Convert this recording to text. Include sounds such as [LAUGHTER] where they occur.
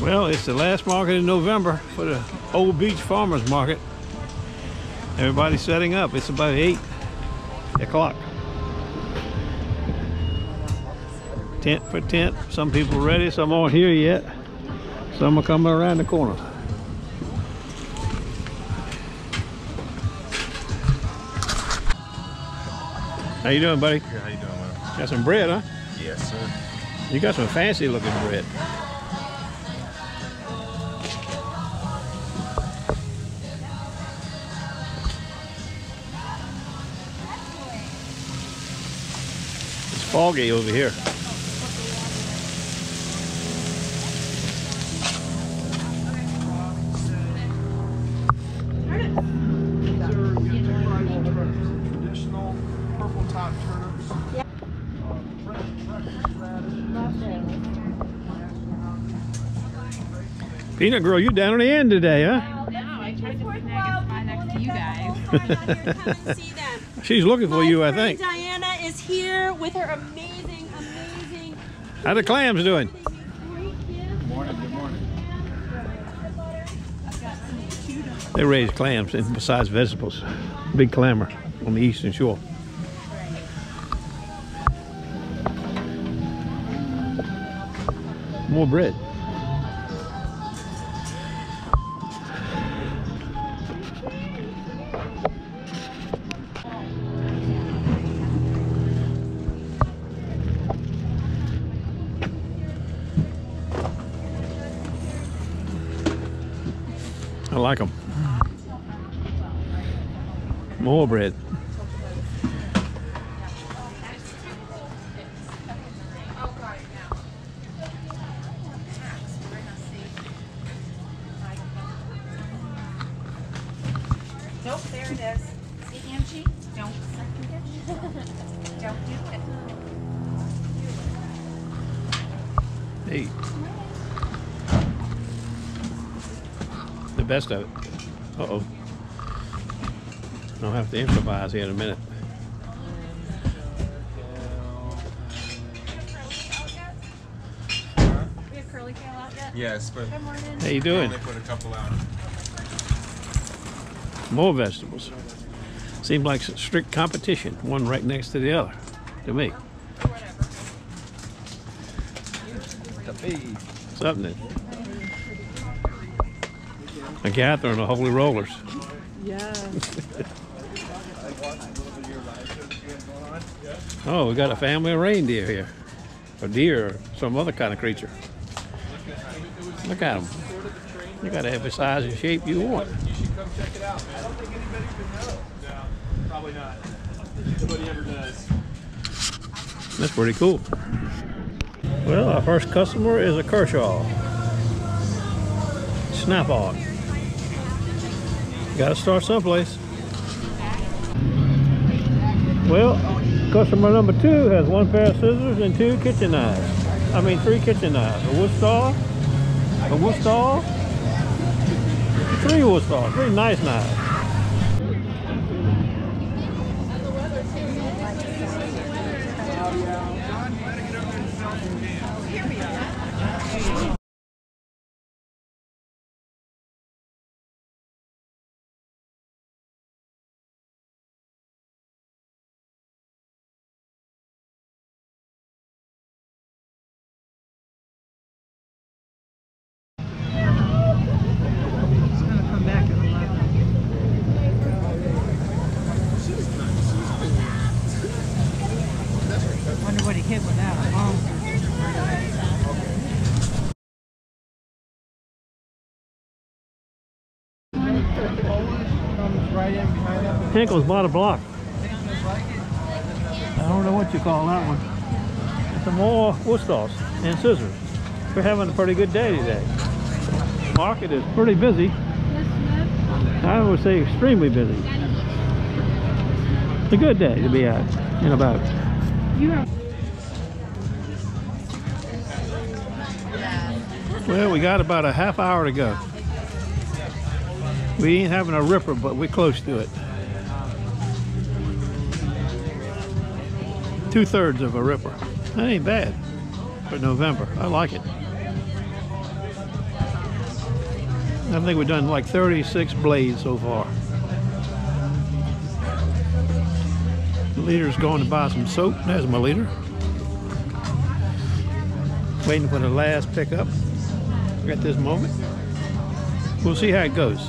Well, it's the last market in November for the Old Beach Farmers Market. Everybody's setting up. It's about 8 o'clock. Tent for tent. Some people ready, some aren't here yet. Some are coming around the corner. How you doing, buddy? How you doing, man? Got some bread, huh? Yes, sir. You got some fancy looking bread. Foggy over here. Traditional purple top turnips. Peanut Girl, you down on the end today, huh? No, I tried to snag a spot next to you guys. [LAUGHS] Come and see them. She's looking for My you, I think. Diana is here with her amazing, amazing. How the clams doing? Good Morning, good morning. They raise clams and besides vegetables. Big clamor on the eastern shore. More bread. Like them. More bread. Nope, there it is. See, Angie? Don't second it. [LAUGHS] Don't do it. Hey. The best of it. Uh-oh. I'll have to improvise here in a minute. We have curly tail out yet? Yes, but How you doing? only put a couple out. More vegetables. Seems like strict competition, one right next to the other, to me. Something. A gathering of holy rollers. Oh, we got a family of reindeer here. A deer or some other kind of creature. Look at them. You got to have the size and shape you want. You should come check it out, man. I don't think anybody would know. No, probably not. Nobody ever does. That's pretty cool. Well, our first customer is a Kershaw. Snap on. Got to start someplace. Well, customer number two has one pair of scissors and two kitchen knives. I mean, three kitchen knives. A wood saw, a wood saw, three wood saws, three nice knives. Wonder what he hit with that. Oh. Henckels bought a block. I don't know what you call that one. Some more Woodstoss and scissors. We're having a pretty good day today. Market is pretty busy. I would say extremely busy. It's a good day to be out and about. Well, we got about a half hour to go. We ain't having a ripper, but we're close to it. Two thirds of a ripper. That ain't bad for November. I like it. I think we've done like 36 blades so far. The leader's going to buy some soap. There's my leader. Waiting for the last pickup at this moment. We'll see how it goes.